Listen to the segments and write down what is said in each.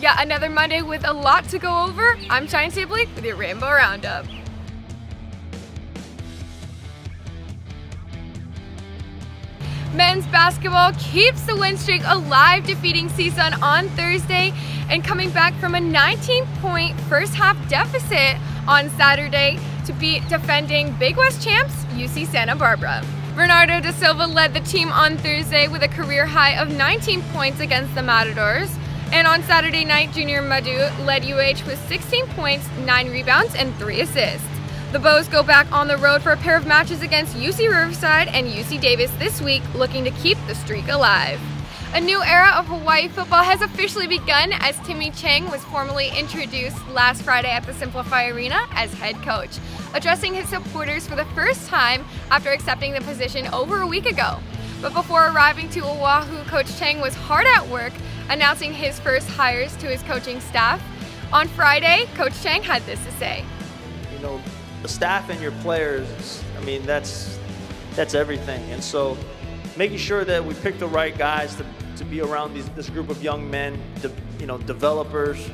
Yeah, another Monday with a lot to go over. I'm Shine Sibley with your Rainbow Roundup. Men's basketball keeps the win streak alive, defeating CSUN on Thursday and coming back from a 19 point first half deficit on Saturday to beat defending Big West champs UC Santa Barbara. Bernardo da Silva led the team on Thursday with a career high of 19 points against the Matadors. And on Saturday night, Junior Madut led UH with 16 points, 9 rebounds, and 3 assists. The Bows go back on the road for a pair of matches against UC Riverside and UC Davis this week, looking to keep the streak alive. A new era of Hawaii football has officially begun as Timmy Chang was formally introduced last Friday at the SimpliFi Arena as head coach, addressing his supporters for the first time after accepting the position over a week ago. But before arriving to Oahu, Coach Chang was hard at work announcing his first hires to his coaching staff. On Friday, Coach Chang had this to say. You know, the staff and your players, I mean, that's that's everything. And so making sure that we pick the right guys to, to be around these, this group of young men, de, you know, developers,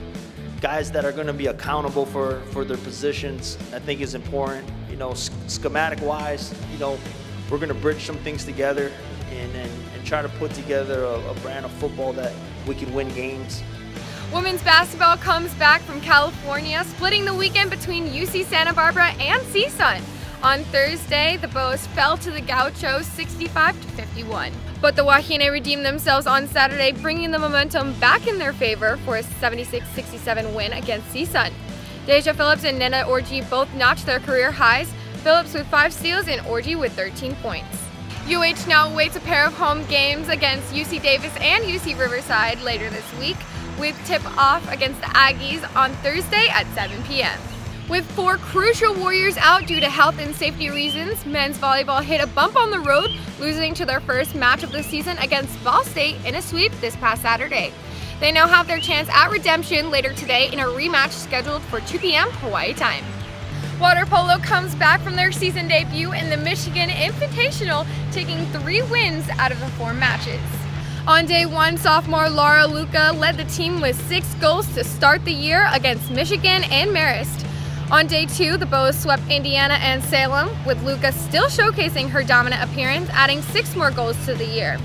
guys that are going to be accountable for, for their positions, I think is important. You know, schematic wise, you know, we're going to bridge some things together and, and, and try to put together a, a brand of football that we can win games. Women's basketball comes back from California, splitting the weekend between UC Santa Barbara and CSUN. On Thursday, the Bows fell to the Gauchos 65 to 51. But the Wahine redeemed themselves on Saturday, bringing the momentum back in their favor for a 76-67 win against CSUN. Daejah Phillips and Nena Orji both notched their career highs, Phillips with 5 steals and Orji with 13 points. UH now awaits a pair of home games against UC Davis and UC Riverside later this week, with tip-off against the Aggies on Thursday at 7 p.m. With four crucial Warriors out due to health and safety reasons, men's volleyball hit a bump on the road, losing to their first match of the season against Ball State in a sweep this past Saturday. They now have their chance at redemption later today in a rematch scheduled for 2 p.m. Hawaii time. Water polo comes back from their season debut in the Michigan Invitational, taking three wins out of the four matches. On day one, sophomore Laura Luca led the team with six goals to start the year against Michigan and Marist. On day two, the Bows swept Indiana and Salem, with Luca still showcasing her dominant appearance, adding six more goals to the year.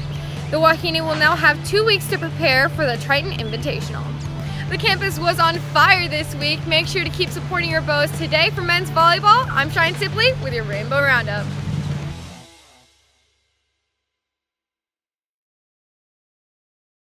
The Wahine will now have two weeks to prepare for the Triton Invitational. The campus was on fire this week. Make sure to keep supporting your Bows today for men's volleyball. I'm Shine Sibley with your Rainbow Roundup.